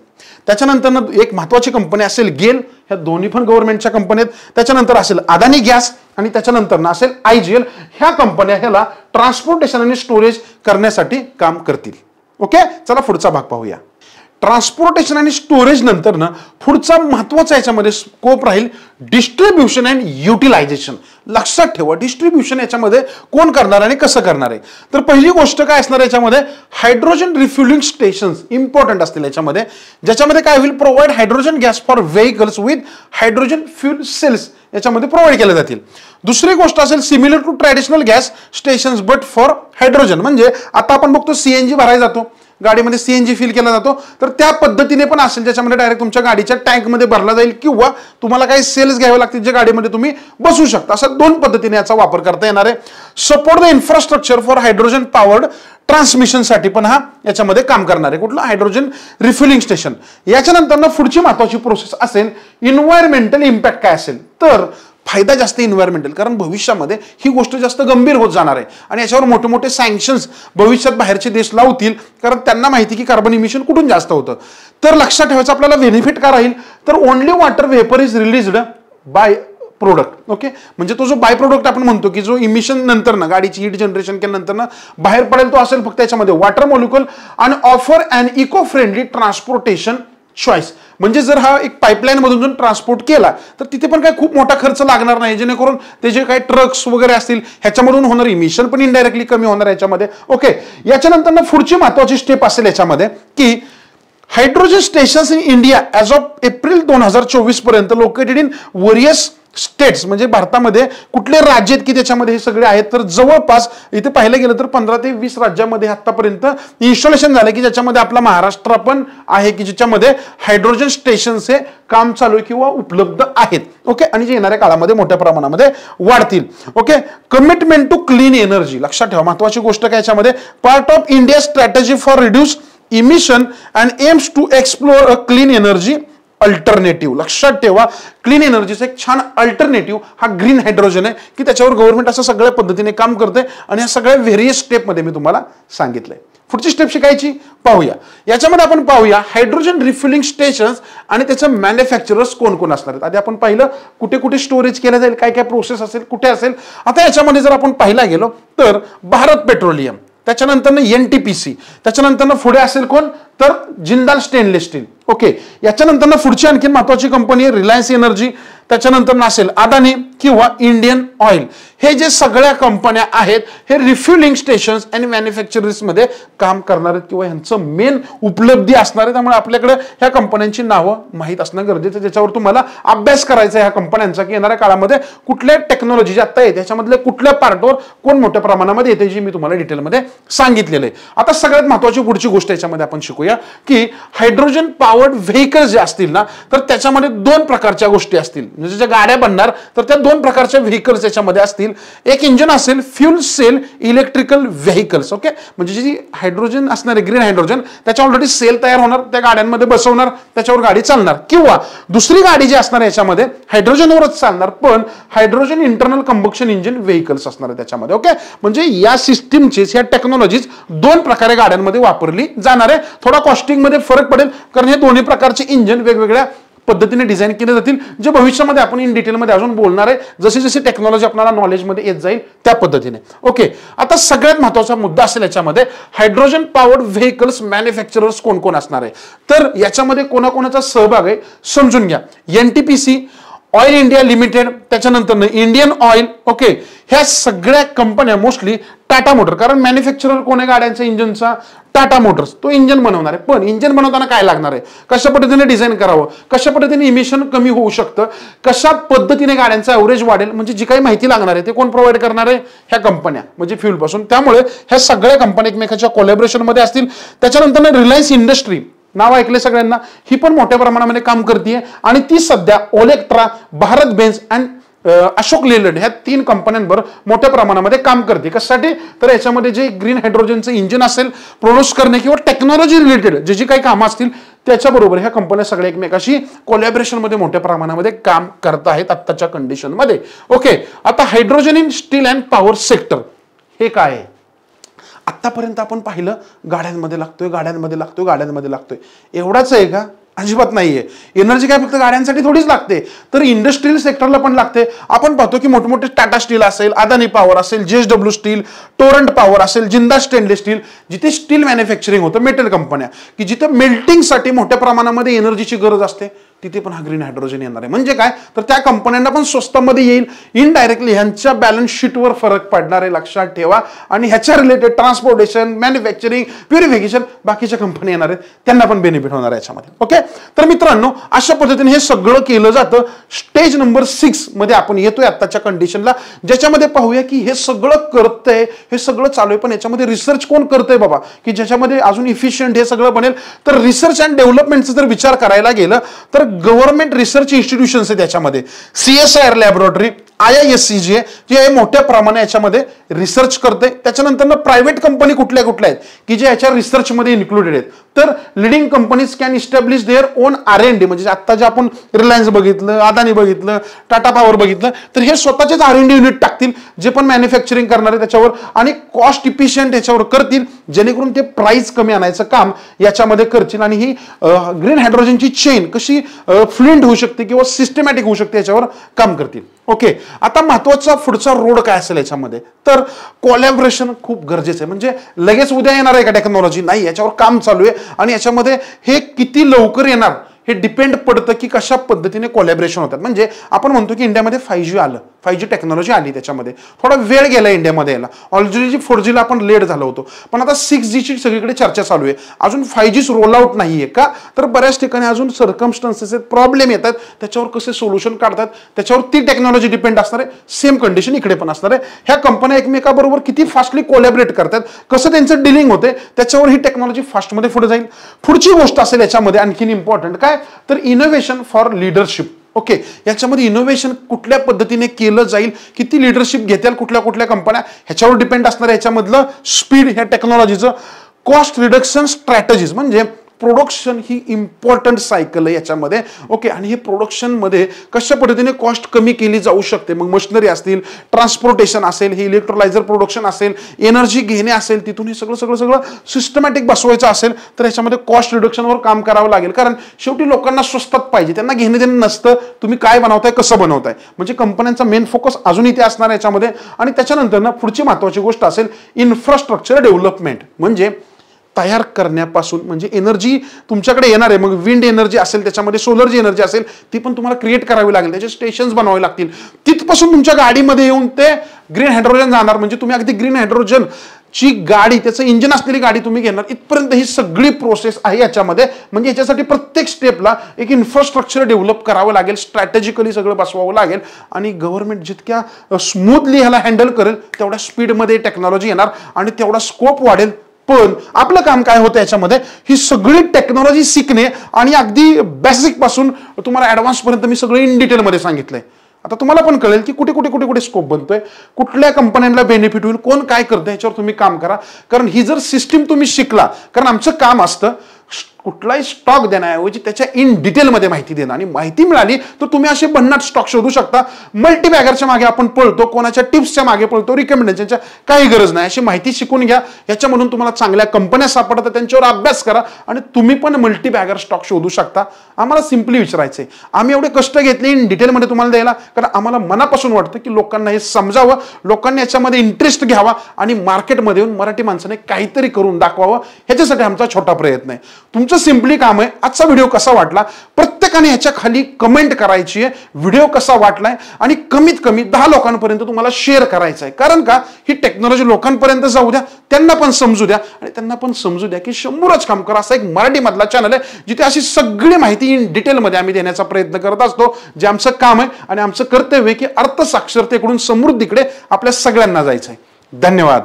त्याच्यानंतर एक महत्त्वाची कंपनी असेल गेल ह्या दोन्ही पण गव्हर्नमेंटच्या कंपन्या आहेत. त्याच्यानंतर असेल अदानी गॅस आणि त्याच्यानंतर असेल आय जी एल. ह्या कंपन्या ह्याला ट्रान्सपोर्टेशन आणि स्टोरेज करण्यासाठी काम करतील. ओके चला पुढचा भाग पाहूया. ट्रान्सपोर्टेशन आणि स्टोरेज नंतर ना पुढचा महत्त्वाचा याच्यामध्ये स्कोप राहील डिस्ट्रीब्युशन अँड युटिलायझेशन लक्षात ठेवा डिस्ट्रीब्युशन याच्यामध्ये कोण करणार आणि कसं करणार आहे? तर पहिली गोष्ट काय असणार याच्यामध्ये? हायड्रोजन रिफ्युलिंग स्टेशन्स इम्पॉर्टंट असतील याच्यामध्ये. ज्याच्यामध्ये काय होईल? Provide hydrogen gas for vehicles with hydrogen fuel cells याच्यामध्ये प्रोव्हाइड केल्या जातील. दुसरी गोष्ट असेल similar to traditional gas stations but for hydrogen म्हणजे आता आपण बघतो सीएनजी भरायला जातो. गाडीमध्ये सीएनजी फिल केला जातो. तर त्या पद्धतीने पण असेल ज्याच्यामध्ये डायरेक्ट तुमच्या गाडीच्या टँकमध्ये भरला जाईल किंवा तुम्हाला काही सेल्स घ्यावे लागतील जे गाडीमध्ये तुम्ही बसू शकता. असं दोन पद्धतीने याचा वापर करता येणार आहे. Support the infrastructure for hydrogen powered ट्रान्समिशनसाठी पण हा याच्यामध्ये काम करणार आहे. कुठलं? हायड्रोजन रिफिलिंग स्टेशन याच्यानंतर पुढची महत्वाची प्रोसेस असेल इन्व्हायरमेंटल इम्पॅक्ट काय असेल? तर फायदा जास्त इन्व्हायरमेंटल कारण भविष्यामध्ये ही गोष्ट जास्त गंभीर होत जाणार आहे. आणि याच्यावर मोठे मोठे सँक्शन्स भविष्यात बाहेरचे देश लावतील कारण त्यांना माहिती की कार्बन इमिशन कुठून जास्त होतं. तर लक्षात ठेवायचं आपल्याला बेनिफिट का राहील? तर only water vapour is released by product okay म्हणजे तो जो बाय प्रोडक्ट आपण म्हणतो की जो इमिशन नंतर ना गाडीची हीट जनरेशन केल्यानंतर ना बाहेर पडेल तो असेल फक्त त्याच्यामध्ये वॉटर मॉलिक्युल आणि offer and eco friendly transportation choice म्हणजे जर हा एक पाईपलाईनमधून जर ट्रान्सपोर्ट केला तर तिथे पण काय खूप मोठा खर्च लागणार नाही. जेणेकरून ते जे काही ट्रक्स वगैरे असतील ह्याच्यामधून होणार इमिशन पण इनडायरेक्टली कमी होणार याच्यामध्ये. ओके याच्यानंतर पुढची महत्वाची स्टेप असेल याच्यामध्ये की hydrogen stations in India as of April दोन हजार चोवीसपर्यंत लोकेटेड इन वरियस स्टेट्स म्हणजे भारतामध्ये कुठले राज्य आहेत की त्याच्यामध्ये हे सगळे आहेत? तर जवळपास इथे पाहिलं गेलं तर पंधरा ते वीस राज्यामध्ये आतापर्यंत इन्स्टॉलेशन झालं की ज्याच्यामध्ये आपला महाराष्ट्र पण आहे की ज्याच्यामध्ये हायड्रोजन स्टेशन्स हे काम चालू आहे किंवा उपलब्ध आहेत. ओके? आणि जे येणाऱ्या काळामध्ये मोठ्या प्रमाणामध्ये वाढतील. Okay? Commitment to clean energy लक्षात ठेवा महत्वाची गोष्ट काय याच्यामध्ये? Part of India strategy for reduce emission and aims to explore a clean energy alternative लक्षात ठेवा क्लीन एनर्जीचा एक छान अल्टरनेटिव्ह हा ग्रीन हायड्रोजन आहे की त्याच्यावर गव्हर्नमेंट असं सगळ्या पद्धतीने काम करते आणि या सगळ्या व्हेरियस स्टेपमध्ये मी तुम्हाला सांगितलंय. पुढची स्टेप शिकायची? पाहूया. याच्यामध्ये आपण पाहूया हायड्रोजन रिफिलिंग स्टेशन्स आणि त्याचं मॅन्युफॅक्चरर्स कोण कोण असणार आहेत? आधी आपण पाहिलं कुठे कुठे स्टोरेज केलं जाईल काय काय प्रोसेस असेल कुठे असेल? आता याच्यामध्ये जर आपण पाहिला गेलो तर भारत पेट्रोलियम त्याच्यानंतर एन टी पी सी त्याच्यानंतर पुढे असेल कोण? तर जिंदाल स्टेनलेस स्टील ओके याच्यानंतर पुढची आणखी महत्वाची कंपनी आहे रिलायन्स एनर्जी त्याच्यानंतर नसेल अदानी किंवा इंडियन ऑइल हे जे सगळ्या कंपन्या आहेत हे रिफ्युलिंग स्टेशन्स आणि मॅन्युफॅक्चरर्समध्ये काम करणार आहेत किंवा ह्यांचं मेन उपलब्धी असणार आहे. त्यामुळे आपल्याकडे ह्या कंपन्यांची नावं माहीत असणं गरजेचं त्याच्यावर तुम्हाला अभ्यास करायचा ह्या कंपन्यांचा की येणाऱ्या काळामध्ये कुठल्या टेक्नॉलॉजी जे आता येते त्याच्यामधल्या कुठल्या पार्टवर कोण मोठ्या प्रमाणामध्ये येते जी मी तुम्हाला डिटेलमध्ये सांगितलेलं आहे. आता सगळ्यात महत्वाची पुढची गोष्ट याच्यामध्ये आपण शिकूया. की हायड्रोजन पॉवर्ड व्हेकल्स जे असतील ना तर त्याच्यामध्ये दोन प्रकारच्या गोष्टी असतील. म्हणजे ज्या गाड्या बनणार तर त्या दोन प्रकारच्या व्हेकल्स याच्यामध्ये असतील. एक इंजिन असेल fuel cell electrical vehicles okay? म्हणजे जी हायड्रोजन असणार आहे ग्रीन हायड्रोजन त्याच्या ऑलरेडी सेल तयार होणार त्या गाड्यांमध्ये बसवणार त्याच्यावर गाडी चालणार. किंवा दुसरी गाडी जी असणार याच्यामध्ये हायड्रोजनवरच चालणार पण hydrogen internal combustion engine vehicles असणार आहे त्याच्यामध्ये ओके? म्हणजे या सिस्टीमचीच या टेक्नॉलॉजीज दोन प्रकारे गाड्यांमध्ये वापरली जाणार आहे. थोडा कॉस्टिंगमध्ये फरक पडेल. कारण हे दोन्ही प्रकारचे इंजिन वेगवेगळ्या पद्धतीने डिझाईन केले जातील जे भविष्यामध्ये आपण इन डिटेलमध्ये अजून बोलणार आहे. जशी जशी टेक्नॉलॉजी आपल्याला नॉलेजमध्ये येत जाईल त्या पद्धतीने. ओके आता सगळ्यात महत्त्वाचा मुद्दा असेल याच्यामध्ये हायड्रोजन पॉवर्ड व्हेकल्स मॅन्युफॅक्चरर्स कोण कोण असणार आहे? तर याच्यामध्ये कोणाकोणाचा सहभाग आहे? समजून घ्या. N T P C oil India limited त्याच्यानंतर इंडियन ऑइल ओके ह्या सगळ्या कंपन्या मोस्टली टाटा मोटर कारण मॅन्युफॅक्चरर कोण आहे गाड्यांच्या इंजिनचा टाटा मोटर्स तो इंजिन बनवणार आहे. पण इंजिन बनवताना काय लागणार आहे? कशा पद्धतीने डिझाईन करावं? कशा पद्धतीने इमिशन कमी होऊ शकतं? कशा पद्धतीने गाड्यांचा ॲव्हरेज वाढेल? म्हणजे जी काही माहिती लागणार आहे ते कोण प्रोव्हाइड करणार आहे? ह्या कंपन्या म्हणजे फ्युलपासून त्यामुळे ह्या सगळ्या कंपन्या एकमेकाच्या कोलॅबरेशनमध्ये असतील. त्याच्यानंतर रिलायन्स इंडस्ट्री नाव ऐकले सगळ्यांना. ही पण मोठ्या प्रमाणामध्ये काम करते आणि ती सध्या Olectra Bharat Benz and Ashok Leyland ह्या तीन कंपन्यांवर मोठ्या प्रमाणामध्ये काम करते. कशासाठी? तर याच्यामध्ये जे ग्रीन हायड्रोजनचं इंजिन असेल प्रोड्यूस करणे किंवा टेक्नॉलॉजी रिलेटेड जे जी काही कामं असतील त्याच्याबरोबर ह्या कंपन्या सगळ्या एकमेकाशी कोलॅबरेशनमध्ये मोठ्या प्रमाणामध्ये काम करत आहेत आत्ताच्या कंडिशनमध्ये ओके आता hydrogen in steel and power sector हे काय आहे? आत्तापर्यंत आपण पाहिलं गाड्यांमध्ये लागतोय गाड्यांमध्ये लागतोय गाड्यांमध्ये लागतोय. एवढाच आहे का? अजिबात नाहीये. एनर्जी काय फक्त गाड्यांसाठी थोडीच लागते. तर इंडस्ट्रियल सेक्टरला पण लागते. आपण पाहतो की मोठमोठे टाटा स्टील असेल अदानी पॉवर असेल जेएसडब्ल्यू स्टील टोरंट पॉवर असेल जिंदा स्टेनलेस स्टील जिथे स्टील मॅन्युफॅक्चरिंग होतं मेटल कंपन्या की जिथं मेल्टिंगसाठी मोठ्या प्रमाणामध्ये एनर्जीची गरज असते. तिथे पण हा ग्रीन हायड्रोजन येणार आहे. म्हणजे काय? तर त्या कंपन्यांना पण स्वस्तामध्ये येईल. इनडायरेक्टली ह्यांच्या बॅलन्स शीटवर फरक पडणार आहे लक्षात ठेवा. आणि ह्याच्या रिलेटेड ट्रान्सपोर्टेशन मॅन्युफॅक्चरिंग प्युरिफिकेशन बाकीच्या कंपनी येणार आहेत. त्यांना पण बेनिफिट होणार आहे याच्यामध्ये. ओके तर मित्रांनो अशा पद्धतीने हे सगळं केलं जातं. स्टेज नंबर सिक्समध्ये आपण येतोय आत्ताच्या कंडिशनला ज्याच्यामध्ये पाहूया की हे सगळं करतंय हे सगळं चालू आहे. पण याच्यामध्ये रिसर्च कोण करतंय बाबा? की ज्याच्यामध्ये अजून इफिशियंट हे सगळं बनेल? तर रिसर्च अँड डेव्हलपमेंटचा जर विचार करायला गेलं तर गव्हर्नमेंट रिसर्च इन्स्टिट्यूशन्स आहे त्याच्यामध्ये C S I R laboratory I I S C जी आहे जे मोठ्या प्रमाणे याच्यामध्ये रिसर्च करते. त्याच्यानंतर प्रायव्हेट कंपनी कुठल्या कुठल्या आहेत की जे याच्या रिसर्चमध्ये इन्क्लुडेड आहेत. तर leading companies can establish their own R and D म्हणजे आता जे आपण रिलायन्स बघितलं अदानी बघितलं टाटा पॉवर बघितलं तर हे स्वतःचेच आर एन डी युनिट टाकतील जे पण मॅन्युफॅक्चरिंग करणारे त्याच्यावर आणि कॉस्ट इफिशियंट याच्यावर करतील जेणेकरून ते प्राईस कमी आणायचं काम याच्यामध्ये करतील. आणि ही ग्रीन हायड्रोजनची चेन कशी फ्लुएंट होऊ शकते किंवा सिस्टमॅटिक होऊ शकते याच्यावर काम करतील. ओके आता महत्त्वाचा पुढचा रोड काय असेल याच्यामध्ये? तर कोलॅबरेशन खूप गरजेचं आहे. म्हणजे लगेच उद्या येणार आहे का टेक्नॉलॉजी नाही याच्यावर काम चालू आहे. आणि याच्यामध्ये हे किती लवकर येणार हे डिपेंड पडतं की कशा पद्धतीने कोलॅबरेशन होतात. म्हणजे आपण म्हणतो की इंडियामध्ये फाय जी आलं. फाय जी टेक्नॉलॉजी आली त्याच्यामध्ये. थोडा वेळ गेला इंडियामध्ये यायला. ऑलरेडी फोर जीला आपण लेट झालो होतो. पण आता सिक्स जीची सगळीकडे चर्चा चालू आहे. अजून फाय जीच रोल आउट नाही आहे का? तर बऱ्याच ठिकाणी अजून सर्कमस्टन्सेस प्रॉब्लेम येतात. त्याच्यावर कसे सोल्युशन काढतात? त्याच्यावर ती टेक्नॉलॉजी डिपेंड असणार आहे. सेम कंडिशन इकडे पण असणार आहे. ह्या कंपन्या एकमेकाबरोबर किती फास्टली कोलॅबरेट करतात? कसं त्यांचं डिलिंग होते? त्याच्यावर ही टेक्नॉलॉजी फास्टमध्ये पुढे जाईल. पुढची गोष्ट असेल याच्यामध्ये आणखीन इम्पॉर्टंट काय? तर इनोव्हेशन फॉर लिडरशिप ओके याच्यामध्ये इनोव्हेशन कुठल्या पद्धतीने केलं जाईल? किती लिडरशिप घेतील कुठल्या कुठल्या कंपन्या ह्याच्यावर डिपेंड असणार ह्याच्यामधलं स्पीड ह्या टेक्नॉलॉजीचं कॉस्ट रिडक्शन स्ट्रॅटेजीज म्हणजे प्रोडक्शन ही इम्पॉर्टंट सायकल आहे याच्यामध्ये. ओके आणि हे प्रोडक्शनमध्ये कशा पद्धतीने कॉस्ट कमी केली जाऊ शकते? मग मशिनरी असतील ट्रान्सपोर्टेशन असेल हे इलेक्ट्रोलायझर प्रोडक्शन असेल एनर्जी घेणे असेल तिथून हे सगळं सगळं सगळं सिस्टमॅटिक बसवायचं असेल तर याच्यामध्ये कॉस्ट रिडक्शनवर काम करावं लागेल. कारण शेवटी लोकांना स्वस्तात पाहिजे. त्यांना घेणे देणं नसतं. तुम्ही काय बनवताय कसं बनवताय? म्हणजे कंपन्यांचा मेन फोकस अजून इथे असणार याच्यामध्ये. आणि त्याच्यानंतर ना पुढची महत्त्वाची गोष्ट असेल इन्फ्रास्ट्रक्चर डेव्हलपमेंट म्हणजे तयार करण्यापासून म्हणजे एनर्जी तुमच्याकडे येणार आहे. मग विंड एनर्जी असेल त्याच्यामध्ये सोलरची एनर्जी असेल ती पण तुम्हाला क्रिएट करावी लागेल. त्याचे स्टेशन्स बनवावे लागतील. तिथपासून तुमच्या गाडीमध्ये येऊन ते ग्रीन हायड्रोजन जाणार. म्हणजे तुम्ही अगदी ग्रीन हायड्रोजन ची गाडी त्याचं इंजिन असलेली गाडी तुम्ही घेणार. इथपर्यंत ही सगळी प्रोसेस आहे याच्यामध्ये. म्हणजे याच्यासाठी प्रत्येक स्टेपला एक इन्फ्रास्ट्रक्चर डेव्हलप करावं लागेल. स्ट्रॅटेजिकली सगळं बसवावं लागेल. आणि गव्हर्नमेंट जितक्या स्मूथली ह्याला हँडल करेल तेवढ्या स्पीडमध्ये टेक्नॉलॉजी येणार. आणि तेवढा स्कोप वाढेल. पण आपलं काम काय होतं याच्यामध्ये ही सगळी टेक्नॉलॉजी शिकणे आणि अगदी बेसिकपासून तुम्हाला ॲडव्हान्सपर्यंत मी सगळं इन डिटेलमध्ये सांगितलंय. आता तुम्हाला पण कळेल की कुठे कुठे कुठे कुठे स्कोप बनतोय कुठल्या कंपन्यांना बेनिफिट होईल कोण काय करतं याच्यावर तुम्ही काम करा. कारण ही जर सिस्टीम तुम्ही शिकला कारण आमचं काम असतं कुठलाही स्टॉक देण्याऐवजी त्याच्या इन डिटेलमध्ये माहिती देणं. आणि माहिती मिळाली तर तुम्ही असे भन्नाट स्टॉक शोधू शकता. मल्टीबॅगरच्या मागे आपण पळतो कोणाच्या टिप्सच्या मागे पळतो रिकमेंडेशनच्या काही गरज नाही. अशी माहिती शिकून घ्या. याच्यामधून तुम्हाला चांगल्या कंपन्या सापडतात त्यांच्यावर अभ्यास करा. आणि तुम्ही पण मल्टीबॅगर स्टॉक शोधू शकता. आम्हाला सिम्पली विचारायचंय. आम्ही एवढे कष्ट घेतले इन डिटेलमध्ये तुम्हाला द्यायला कारण आम्हाला मनापासून वाटतं की लोकांना हे समजावं लोकांनी याच्यामध्ये इंटरेस्ट घ्यावा आणि मार्केटमध्ये येऊन मराठी माणसाने काहीतरी करून दाखवावं. ह्याच्यासाठी आमचा छोटा प्रयत्न आहे. तुमचं तुमचं सिम्पली काम आहे. आजचा व्हिडिओ कसा वाटला? प्रत्येकाने ह्याच्या खाली कमेंट करायची आहे. व्हिडिओ कसा वाटलाय? आणि कमीत कमी दहा लोकांपर्यंत तुम्हाला शेअर करायचा आहे कारण का? ही टेक्नॉलॉजी लोकांपर्यंत जाऊ द्या. त्यांना पण समजू द्या. आणि त्यांना पण समजू द्या की शंभरच काम करा. असा एक मराठीमधला चॅनल आहे जिथे अशी सगळी माहिती इन डिटेलमध्ये आम्ही देण्याचा प्रयत्न करत असतो. जे आमचं काम आहे आणि आमचं कर्तव्य की अर्थसाक्षरतेकडून समृद्धीकडे आपल्या सगळ्यांना जायचं आहे धन्यवाद.